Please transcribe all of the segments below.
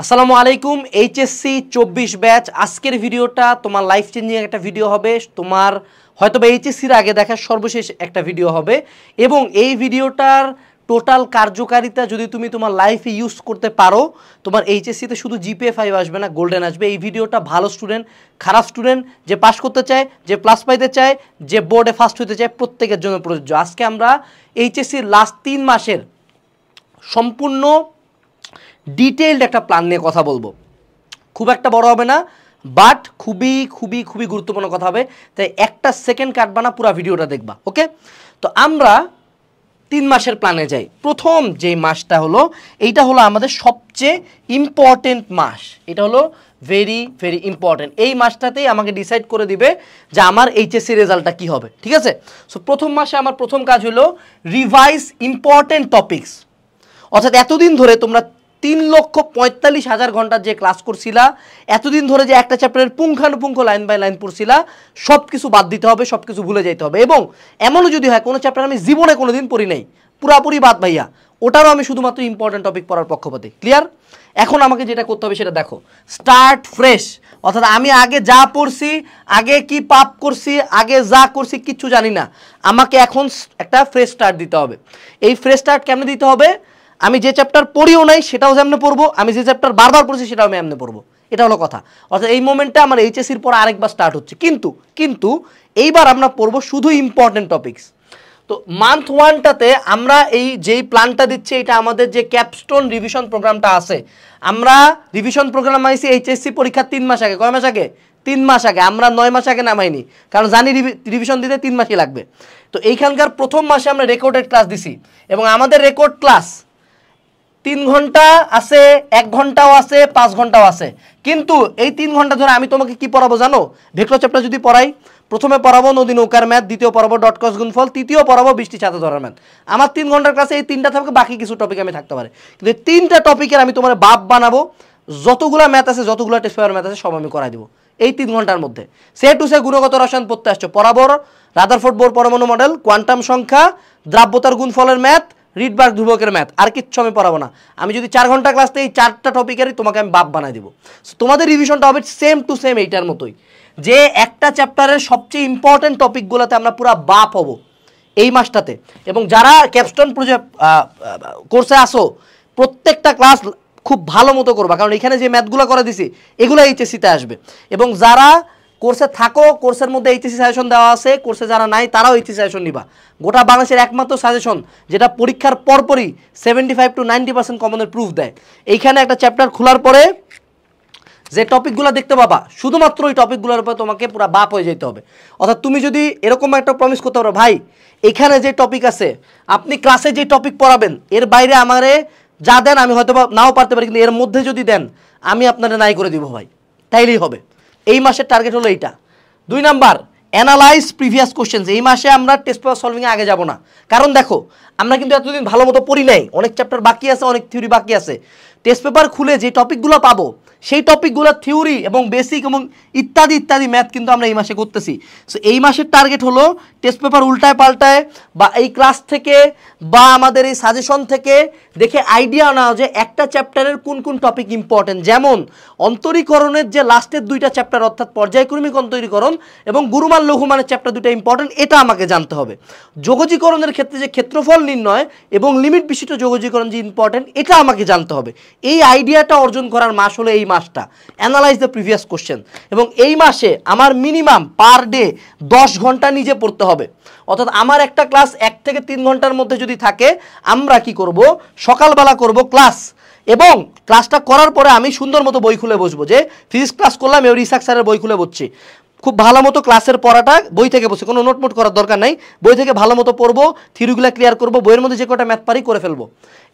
আসসালামু আলাইকুম, এইচএসসি চব্বিশ ব্যাচ। আজকের ভিডিওটা তোমার লাইফ চেঞ্জিং একটা ভিডিও হবে। তোমার হয়তো বা এইচএসসির আগে দেখার সর্বশেষ একটা ভিডিও হবে। এবং এই ভিডিওটার টোটাল কার্যকারিতা যদি তুমি তোমার লাইফে ইউজ করতে পারো, তোমার এইচএসসিতে শুধু জিপিএ ফাইভ আসবে না গোল্ডেন আসবে। এই ভিডিওটা ভালো স্টুডেন্ট খারাপ স্টুডেন্ট যে পাস করতে চায়, যে প্লাস পাইতে চায়, যে বোর্ডে ফার্স্ট হতে চায়, প্রত্যেকের জন্য প্রযোজ্য। আজকে আমরা এইচএসসির লাস্ট তিন মাসের সম্পূর্ণ ডিটেইলড একটা প্ল্যান নিয়ে কথা বলব। খুব একটা বড় হবে না বাট খুবই খুবই খুবই গুরুত্বপূর্ণ কথা হবে। তাই একটা সেকেন্ড কাটবা না, পুরো ভিডিওটা দেখবা ওকে তো আমরা তিন মাসের প্ল্যানে যাই। প্রথম যে মাসটা হলো, এইটা হলো আমাদের সবচেয়ে ইম্পর্টেন্ট মাস। এটা হলো ভেরি ভেরি ইম্পর্টেন্ট এই মাসটাতেই আমাকে ডিসাইড করে দিবে যে আমার এইচএসসি রেজাল্টটা কি হবে, ঠিক আছে? সো প্রথম মাসে আমার প্রথম কাজ হলো রিভাইজ ইম্পর্টেন্ট টপিক্স অর্থাৎ এতদিন ধরে তোমরা তিন লক্ষ পঁয়তাল্লিশ হাজার ঘণ্টার যে ক্লাস করছিলা, এতদিন ধরে যে একটা চ্যাপ্টারের পুঙ্খানুপুঙ্খ লাইন বাই লাইন পড়ছিলা সব কিছু বাদ দিতে হবে সব কিছু ভুলে যাইতে হবে। এবং এমনও যদি হয়, কোনো চ্যাপ্টার আমি জীবনে কোনো দিন পড়ি নাই। পুরাপুরি বাদ ভাইয়া। ওটারও আমি শুধুমাত্র ইম্পর্টেন্ট টপিক পড়ার পক্ষপাতে। ক্লিয়ার এখন আমাকে যেটা করতে হবে সেটা দেখো। স্টার্ট ফ্রেশ অর্থাৎ আমি আগে যা পড়ছি, আগে কি পাপ করছি, আগে যা করছি, কিচ্ছু জানি না। আমাকে এখন একটা ফ্রেশ স্টার্ট দিতে হবে। এই ফ্রেশ স্টার্ট কেমনে দিতে হবে? আমি যে চ্যাপ্টার পড়িও নাই, সেটাও যেমনি পড়ব, আমি যে চ্যাপ্টার বারবার পড়ছি, সেটাও আমি এমনি পড়ব। এটা হলো কথা। অর্থাৎ এই মোমেন্টে আমার এইচএসির পর আরেকবার স্টার্ট হচ্ছে। কিন্তু কিন্তু, এইবার আমরা পড়ব শুধু ইম্পর্টেন্ট টপিকস তো মান্থ ওয়ানটাতে আমরা এই যেই প্ল্যানটা দিচ্ছি, এটা আমাদের যে ক্যাপস্টোন রিভিশন প্রোগ্রামটা আছে, আমরা রিভিশন প্রোগ্রাম আইছি এইচএসসি পরীক্ষার তিন মাস আগে। কয় মাস আগে? তিন মাস আগে। আমরা নয় মাস আগে নামাইনি। কারণ জানি রিভিশন দিতে তিন মাসই লাগবে। তো এইখানকার প্রথম মাসে আমরা রেকর্ডেড ক্লাস দিছি। এবং আমাদের রেকর্ড ক্লাস তিন ঘণ্টা আছে, এক ঘন্টাও আছে, পাঁচ ঘন্টাও আছে। কিন্তু এই তিন ঘণ্টা ধরে আমি তোমাকে কি পড়াবো জানো? ভেক্টর চ্যাপ্টার যদি পড়াই, প্রথমে পড়াবো নদী নৌকার ম্যাথ, দ্বিতীয় পড়াবো ডট কস গুণফল, তৃতীয় পড়াবো বৃষ্টি ছাতা ধরার ম্যাথ। আমার তিন ঘণ্টার ক্লাসে এই তিনটা থাকবে বাকি কিছু টপিক আমি থাকতে পারে। কিন্তু তিনটা টপিকের আমি তোমার বাপ বানাবো, যতগুলো ম্যাথ আছে, যতগুলো টেস্ট পেপার ম্যাথ আছে, সব আমি করাই দিব। এই তিন ঘণ্টার মধ্যে। সে টু সে গুণগত রসায়ন পড়তে আসছো পড়াবর রাদারফোর্ড বোর পরমাণু মডেল কোয়ান্টাম সংখ্যা, দ্রাব্যতার গুণফলের ম্যাথ রিডবার্গ ধ্রুবকের ম্যাথ আর কিচ্ছু আমি পড়াবো না। আমি যদি চার ঘণ্টা ক্লাস এই চারটা টপিকেরই তোমাকে আমি বাপ বানাই দিব। তোমাদের রিভিশনটা হবে সেম টু সেম এইটার মতোই। যে একটা চ্যাপ্টারের সবচেয়ে ইম্পর্টেন্ট টপিকগুলোতে আমরা পুরো বাপ হব এই মাসটাতে। এবং যারা ক্যাপস্টন প্রজেক্ট কোর্সে আসো, প্রত্যেকটা ক্লাস খুব ভালো মতো করবা। কারণ এখানে যে ম্যাথগুলো করে দিছি, এগুলো এইচএসিতে আসবে। এবং যারা কোর্সে থাকো, কোর্সের মধ্যে এইচএসি সাজেশন দেওয়া আছে, কোর্সে যারা নাই তারাও এইচএসি সাজেশন নিবা। গোটা বাংলাদেশের একমাত্র সাজেশন যেটা পরীক্ষার পরপরই seventy five to ninety percent কমনের proof দেয়। এইখানে একটা চ্যাপ্টার খোলার পরে যে টপিকগুলো দেখতে পাবা, শুধুমাত্র ওই টপিকগুলোর উপর তোমাকে পুরো বাপ হয়ে যেতে হবে। অর্থাৎ তুমি যদি এরকম একটা প্রমিস করতে পারো, ভাই, এখানে যে টপিক আছে, আপনি ক্লাসে যে টপিক পড়াবেন, এর বাইরে আমারে যা দেন আমি হয়তো নাও পারতে পারি, কিন্তু এর মধ্যে যদি দেন, আমি আপনারা নাই করে দিব, ভাই। তাইলেই হবে। এই মাসের টার্গেট হলো এইটা। দুই নাম্বার অ্যানালাইজ প্রিভিয়াস কোশ্চেন্স এই মাসে আমরা টেস্ট পেপার সলভিংয়ে আগে যাব না। কারণ দেখো, আমরা কিন্তু এতদিন ভালো মতো পড়ি নাই। অনেক চ্যাপ্টার বাকি আছে, অনেক থিওরি বাকি আছে। টেস্ট পেপার খুলে যে টপিকগুলো পাবো, সেই টপিকগুলো থিওরি এবং বেসিক এবং ইত্যাদি ইত্যাদি ম্যাথ কিন্তু আমরা এই মাসে করতেছি। সো এই মাসের টার্গেট হলো টেস্ট পেপার উল্টায় পাল্টায় বা এই ক্লাস থেকে বা আমাদের এই সাজেশন থেকে দেখে আইডিয়া নাও যে একটা চ্যাপ্টারের কোন কোন টপিক ইম্পর্টেন্ট যেমন, অন্তরীকরণের যে লাস্টের দুইটা চ্যাপ্টার অর্থাৎ পর্যায়ক্রমিক অন্তরীকরণ এবং গুরুমান লঘুমানের চ্যাপ্টার দুটো ইম্পর্টেন্ট এটা আমাকে জানতে হবে। যোগজীকরণের ক্ষেত্রে যে ক্ষেত্রফল নির্ণয় এবং লিমিট বিশিষ্ট যোগজীকরণ যে ইম্পর্টেন্ট এটা আমাকে জানতে হবে। এই আইডিয়াটা অর্জন করার মাস হলো এই মাসটা। অ্যানালাইজ দ্য প্রিভিয়াস কোশ্চেন এবং এই মাসে আমার মিনিমাম পার ডে দশ ঘণ্টা নিজে পড়তে হবে। অর্থাৎ আমার একটা ক্লাস এক থেকে তিন ঘণ্টার মধ্যে যদি থাকে, আমরা কি করব? সকালবেলা করব ক্লাস এবং ক্লাসটা করার পরে আমি সুন্দর মতো বই খুলে বসবো যে ফিজিক্স ক্লাস করলাম, এবার রিসার্চ স্যারের বই খুলে বসছি। খুব ভালো মতো ক্লাসের পড়াটা বই থেকে বসে, কোনো নোটমোট করার দরকার নাই। বই থেকে ভালো মতো পড়ব, থিওরিগুলো ক্লিয়ার করব, বইয়ের মধ্যে যে কটা ম্যাথ পারি করে ফেলব।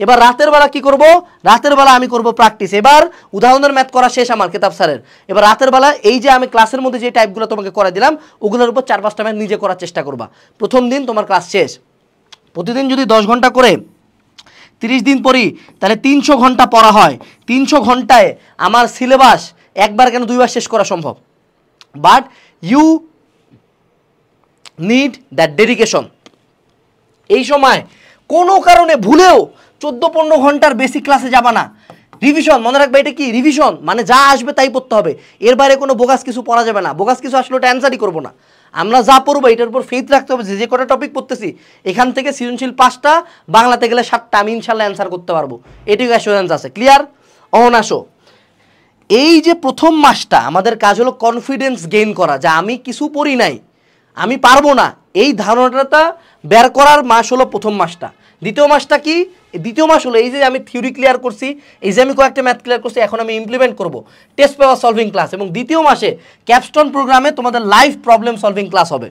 এবার রাতের বেলা কি করব? রাতের বেলা আমি করব প্র্যাকটিস এবার উদাহরণের ম্যাথ করা শেষ আমার কেতাব স্যারের। এবার রাতের বেলা এই যে আমি ক্লাসের মধ্যে যে টাইপগুলো তোমাকে করে দিলাম, ওগুলোর উপর চার পাঁচটা ম্যাথ নিজে করার চেষ্টা করবা। প্রথম দিন তোমার ক্লাস শেষ। প্রতিদিন যদি দশ ঘণ্টা করে তিরিশ দিন পরই তাহলে তিনশো ঘণ্টা পড়া হয়। তিনশো ঘন্টায় আমার সিলেবাস একবার কেন দুইবার শেষ করা সম্ভব? But you need that dedication এই সময় কোনো কারণে ভুলেও চোদ্দ পনেরো ঘণ্টার বেসিক ক্লাসে যাবা না। রিভিশন মনে রাখবে এটা কি? রিভিশন মানে যা আসবে তাই পড়তে হবে। এর বাইরে কোনো বোগাস কিছু পড়া যাবে না। বোগাস কিছু আসলে ওটা অ্যান্সারই করব না। আমরা যা পড়ব এটার উপর ফেথ রাখতে হবে। যে যে কটা টপিক পড়তেছি, এখান থেকে সৃজনশীল পাঁচটা, বাংলাতে গেলে সাতটা, আমি ইনশাল্লাহ অ্যান্সার করতে পারব। এটুকু অ্যাসুরেন্স আছে। ক্লিয়ার অহন আসো। এই যে প্রথম মাসটা, আমাদের কাজ হলো কনফিডেন্স গেইন করা, যে আমি কিছু পড়ি নাই, আমি পারব না, এই ধারণাটা বের করার মাস হলো প্রথম মাসটা। দ্বিতীয় মাসটা কি? দ্বিতীয় মাস হলো এই যে আমি থিওরি ক্লিয়ার করছি, এই যে আমি কয়েকটা ম্যাথ ক্লিয়ার করছি, এখন আমি ইমপ্লিমেন্ট করব। টেস্ট পেপার সলভিং ক্লাস এবং দ্বিতীয় মাসে ক্যাপস্টন প্রোগ্রামে তোমাদের লাইভ প্রবলেম সলভিং ক্লাস হবে।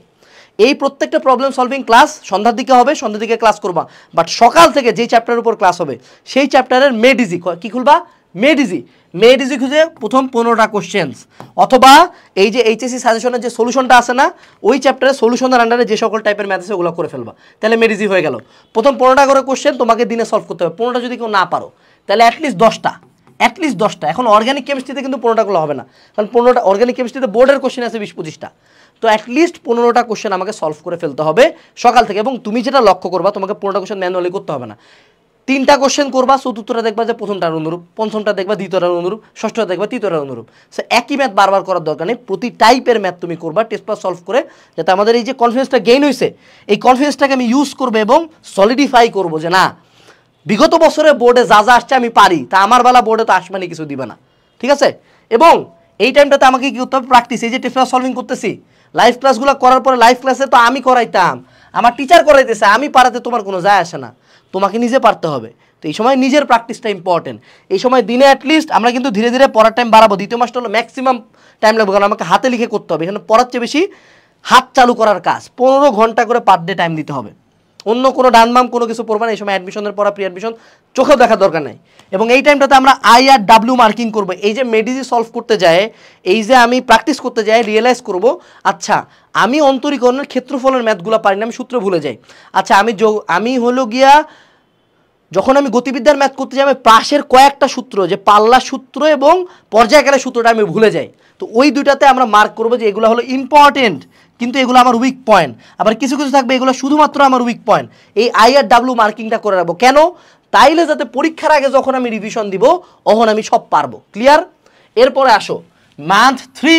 এই প্রত্যেকটা প্রবলেম সলভিং ক্লাস সন্ধ্যার দিকে হবে, সন্ধ্যার দিকে ক্লাস করবা। বাট সকাল থেকে যেই চ্যাপ্টারের উপর ক্লাস হবে, সেই চ্যাপ্টারের মেডিজি কী খুলবা? মেডিজি মেডিজি খুঁজে প্রথম পনেরোটা কোশ্চেন্স অথবা এই যে এইচএসসি সাজেশনের যে সলিউশনটা আছে না, ওই চ্যাপ্টারের সলিউশনের আন্ডারে যে সকল টাইপের ম্যাথ আছে ওগুলো করে ফেলবা। তাহলে মেডিজি হয়ে গেল। প্রথম পনেরোটা করে কোশ্চেন তোমাকে দিনে সলভ করতে হবে। পনেরোটা যদি কেউ না পারো, তাহলে অ্যাটলিস্ট দশটা। অ্যাটলিস্ট দশটা। এখন অর্গানিক কেমিস্ট্রিতে কিন্তু পনেরোটাগুলো হবে না। কারণ পনেরোটা অর্গানিক কেমিস্ট্রিতে বোর্ডের কোশ্চেন আছে বিশ পঁচিশটা। তো অ্যাটলিস্ট পনেরোটা কোশ্চেন আমাকে সলভ করে ফেলতে হবে সকাল থেকে। এবং তুমি যেটা লক্ষ্য করবা, তোমাকে পনেরোটা কোশ্চেন ম্যানুয়ালি করতে হবে না। তিনটা কোশ্চেন করবা, চতুর্থটা দেখবা যে প্রথমটার অনুরূপ, পঞ্চমটা দেখবা দ্বিতীয়টার অনুরূপ, ষষ্ঠটা দেখবা তৃতীয়টার অনুরূপ। সো একই ম্যাথ বারবার করার দরকার নেই, প্রতি টাইপের ম্যাথ তুমি করবা টেস্ট পাস সলভ করে, যাতে আমাদের এই যে কনফিডেন্সটা গেইন হয়েছে এই কনফিডেন্সটাকে আমি ইউজ করব এবং সলিডিফাই করব যে না, বিগত বছরে বোর্ডে যা যা আসছে আমি পারি, তা আমার বেলা বোর্ডে তো আসমানি কিছু দিবে না। ঠিক আছে? এবং এই টাইমটাতে আমাকে কি করতে হবে? প্র্যাকটিস এই যে টেস্ট পাস সলভিং করতেছি লাইভ ক্লাসগুলো করার পরে লাইভ ক্লাসে তো আমি করাইতাম। আমার টিচার করাইতেছে, আমি পারাতে তোমার কোনো যায় আসে না। তোমাকে নিজে পারতে হবে। তো এই সময় নিজের প্র্যাকটিসটা ইম্পর্টেন্ট এই সময় দিনে অ্যাটলিস্ট আমরা কিন্তু ধীরে ধীরে পড়ার টাইম বাড়াবো। দ্বিতীয় মাসটা হলো ম্যাক্সিমাম টাইম লাগবে, কারণ আমাকে হাতে লিখে করতে হবে। এখানে পড়ার চেয়ে বেশি হাত চালু করার কাজ। পনেরো ঘণ্টা করে পার ডে টাইম দিতে হবে। অন্য কোনো ডানবাম কোনো কিছু পড়বা না, এই সময় অ্যাডমিশনের পড়া প্রি অ্যাডমিশন চোখেও দেখার দরকার নাই। এবং এই টাইমটাতে আমরা আই আর ডাব্লিউ মার্কিং করব। এই যে মেডিজি সলভ করতে যায়, এই যে আমি প্র্যাকটিস করতে যাই রিয়েলাইজ করব আচ্ছা আমি অন্তরীকরণের ক্ষেত্রফলের ম্যাথগুলো পারি না, আমি সূত্র ভুলে যাই। আচ্ছা আমি আমি হলো গিয়া, যখন আমি গতিবিদ্যার ম্যাথ করতে যাই, আমি পাশের কয়েকটা সূত্র, যে পাল্লা সূত্র এবং পর্যায়কালের সূত্রটা আমি ভুলে যাই। তো ওই দুইটাতে আমরা মার্ক করব যে এগুলো হলো ইম্পর্টেন্ট কিন্তু এগুলো আমার উইক পয়েন্ট আবার কিছু কিছু থাকবে, এগুলো শুধুমাত্র আমার উইক পয়েন্ট এই আই আর ডাব্লু মার্কিংটা করে রাখব। কেন? তাইলে যাতে পরীক্ষার আগে যখন আমি রিভিশন দিব তখন আমি সব পারব। ক্লিয়ার এরপরে আসো। মান্থ থ্রি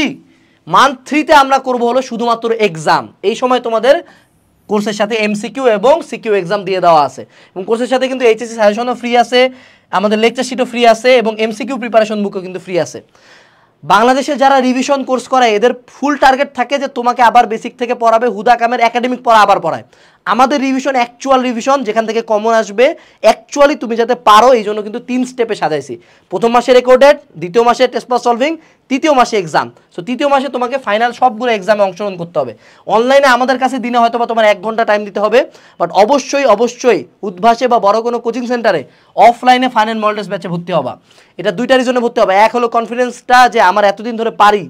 মান্থ থ্রিতে আমরা করব হলো শুধুমাত্র এক্সাম এই সময় তোমাদের কোর্সের সাথে এমসিকিউ এবং সিকিউ এক্সাম দিয়ে দেওয়া আছে। এবং কোর্সের সাথে কিন্তু এইচএসসি সাজেশনও ফ্রি আছে। আমাদের লেকচার শিটও ফ্রি আছে এবং এমসিকিউ প্রিপারেশন বুকও কিন্তু ফ্রি আছে। বাংলাদেশে যারা রিভিশন কোর্স করায়, এদের ফুল টার্গেট থাকে যে তোমাকে আবার বেসিক থেকে পড়াবে হুদা কামের একাডেমিক পড়া আবার পড়ায়। আমাদের রিভিশন অ্যাকচুয়াল রিভিশন যেখান থেকে কমন আসবে অ্যাকচুয়ালি তুমি যাতে পারো, এই জন্য কিন্তু তিন স্টেপে সাজাইছি। প্রথম মাসে রেকর্ডেড দ্বিতীয় মাসে টেস্ট পাস সলভিং তৃতীয় মাসে এক্সাম সো তৃতীয় মাসে তোমাকে ফাইনাল সবগুলো এক্সামে অংশগ্রহণ করতে হবে। অনলাইনে আমাদের কাছে দিনে হয়তো বা তোমার এক ঘণ্টা টাইম দিতে হবে বাট অবশ্যই অবশ্যই উদ্ভাসে বা বড় কোনো কোচিং সেন্টারে অফলাইনে ফাইনাল মডেলস ব্যাচে ভর্তি হবা। এটা দুইটা রিজনে ভর্তি হবে। এক হলো কনফিডেন্সটা যে আমার এতদিন ধরে পারি,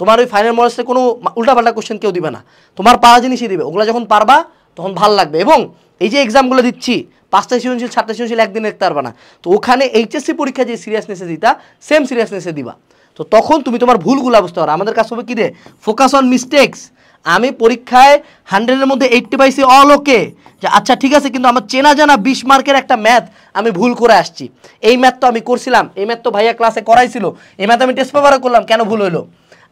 তোমার ওই ফাইনাল মডেলসে কোনো উল্টাপাল্টা কোশ্চেন কেউ দিবে না। তোমার পারা জিনিসই দিবে। ওগুলো যখন পারবা তখন ভালো লাগবে। এবং এই যে এক্সামগুলো দিচ্ছি, পাঁচটা সৃজনশীল, সাতটা সৃজনশীল একদিন দেখতে পারবা না। তো ওখানে এইচএসসি পরীক্ষা যে সিরিয়াসনেসে দিতা সেম সিরিয়াসনেসে দিবা। তো তখন তুমি তোমার ভুলগুলো বুঝতে পারো আমাদের কাছে হবে কী রে? ফোকাস অন মিস্টেক্স আমি পরীক্ষায় হান্ড্রেডের মধ্যে এইটটি পাইছি অল ওকে যে আচ্ছা ঠিক আছে, কিন্তু আমার চেনা জানা বিশ মার্কের একটা ম্যাথ আমি ভুল করে আসছি। এই ম্যাথ তো আমি করছিলাম। এই ম্যাথ তো ভাইয়া ক্লাসে করাইছিল। এই ম্যাথ আমি টেস্ট পেপারে করলাম। কেন ভুল হলো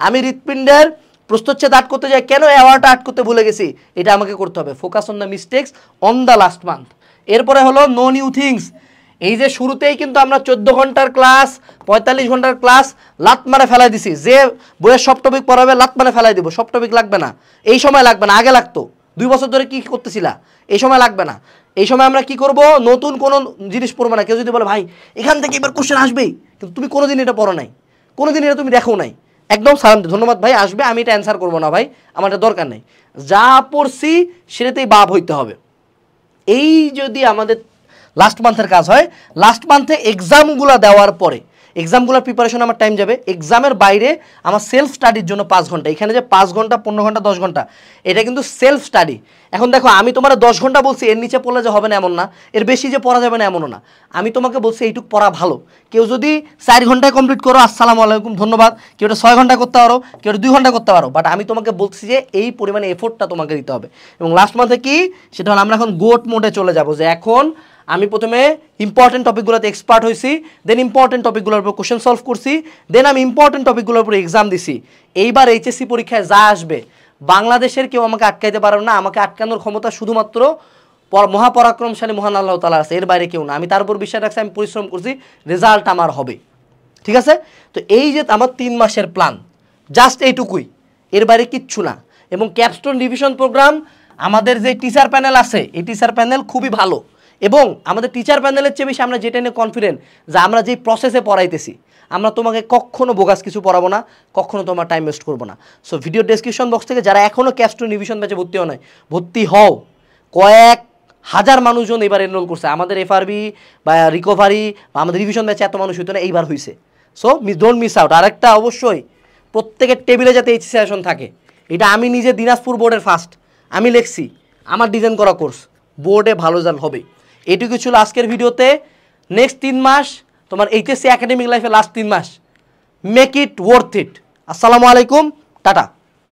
আমি হৃৎপিণ্ডের প্রস্তুচ্ছেদ আট করতে যায়, কেন অ্যাওয়ার্ডটা আট করতে ভুলে গেছি? এটা আমাকে করতে হবে। Focus on the mistakes on the last month এরপরে হলো নো নিউ থিংস এই যে শুরুতেই কিন্তু আমরা চোদ্দ ঘণ্টার ক্লাস পঁয়তাল্লিশ ঘণ্টার ক্লাস লাত মারে ফেলাই দিছি। যে বইয়ের সব টপিক পড়াবে, লাত মারে ফেলাই দিব। সব টপিক লাগবে না। এই সময় লাগবে না, আগে লাগতো। দুই বছর ধরে কি করতেছিলা? এই সময় লাগবে না। এই সময় আমরা কি করব? নতুন কোনো জিনিস পড়ব না। কেউ যদি বলে, ভাই, এখান থেকে এবার কোশ্চেন আসবেই। কিন্তু তুমি কোনোদিন এটা পড়ো নাই। কোনোদিন এটা তুমি দেখো নাই। একদম সালাম ধন্যবাদ ভাই, আসবে, আমি এটা অ্যান্সার করব না ভাই, আমার এটা দরকার নেই। যা পড়ছি, সেটাতেই বাপ হইতে হবে। এই যদি আমাদের লাস্ট মান্থের কাজ হয় লাস্ট মান্থে এক্সামগুলো দেওয়ার পরে এক্সামগুলোর প্রিপারেশন আমার টাইম যাবে। এক্সামের বাইরে আমার সেলফ স্টাডির জন্য পাঁচ ঘণ্টা। এখানে যে পাঁচ ঘণ্টা, পনেরো ঘণ্টা, দশ ঘণ্টা, এটা কিন্তু সেলফ স্টাডি এখন দেখো, আমি তোমার দশ ঘণ্টা বলছি, এর নিচে পড়লে যে হবে না এমন না। এর বেশি যে পড়া যাবে না এমনও না। আমি তোমাকে বলছি, এইটুক পড়া ভালো। কেউ যদি চার ঘন্টায় কমপ্লিট করো, আসসালামু আলাইকুম, ধন্যবাদ। কেউ এটা ছয় ঘণ্টা করতে পারো, কেউ দুই ঘণ্টা করতে পারো। বাট আমি তোমাকে বলছি যে, এই পরিমাণে এফোর্টটা তোমাকে দিতে হবে। এবং লাস্ট মান্থে কি? সেটা হলো, আমরা এখন গোট মোডে চলে যাব। যে এখন আমি প্রথমে ইম্পর্টেন্ট টপিকগুলোতে এক্সপার্ট হয়েছি দেন ইম্পর্টেন্ট টপিকগুলোর উপর কোশ্চেন সলভ করছি দেন আমি ইম্পর্টেন্ট টপিকগুলোর উপর এক্সাম দিছি। এইবার এইচএসসি পরীক্ষায় যা আসবে, বাংলাদেশের কেউ আমাকে আটকাইতে পারবে না, আমাকে আটকানোর ক্ষমতা শুধুমাত্র পর- মহাপরাক্রমশালী মহান আল্লাহ তালা আছে, এর বাইরে কেউ না। আমি তার উপর বিশ্বাস রাখছি, আমি পরিশ্রম করছি রেজাল্ট আমার হবে। ঠিক আছে? তো এই যে আমার তিন মাসের প্ল্যান জাস্ট এইটুকুই, এর বাইরে কিচ্ছু না। এবং ক্যাপস্টোন রিভিশন প্রোগ্রাম আমাদের যে টিচার প্যানেল আছে, এই টিচার প্যানেল খুবই ভালো। এবং আমাদের টিচার প্যানেলের চেয়ে বেশি আমরা যেটা নিয়ে কনফিডেন্ট যে আমরা যে প্রসেসে পড়াইতেছি, আমরা তোমাকে কখনো বোগাস কিছু পড়াবো না, কখনো তোমার টাইম ওয়েস্ট করব না। সো ভিডিও ডেসক্রিপশন বক্স থেকে যারা এখনও ক্যাপস্টোন রিভিশন ব্যাচে ভর্তি হও নাই, ভর্তি হও। কয়েক হাজার মানুষজন এবার এনরোল করছে। আমাদের এফআরবি বা রিকভারি বা আমাদের রিভিশন ব্যাচে এত মানুষ হইতো না, এইবার হয়েছে so miss don't miss out আরেকটা অবশ্যই, প্রত্যেকের টেবিলে যাতে এইচ সেশন থাকে। এটা আমি নিজে দিনাজপুর বোর্ডের ফার্স্ট আমি লিখছি, আমার ডিজাইন করা কোর্স বোর্ডে ভালো রেজাল্ট হবে। এটুকু ছিল আজকের ভিডিওতে। নেক্সট তিন মাস, তোমার এইচএসসি একাডেমিক লাইফে লাস্ট তিন মাস। মেক ইট ওয়ার্থ ইট আসসালামু আলাইকুম, টাটা।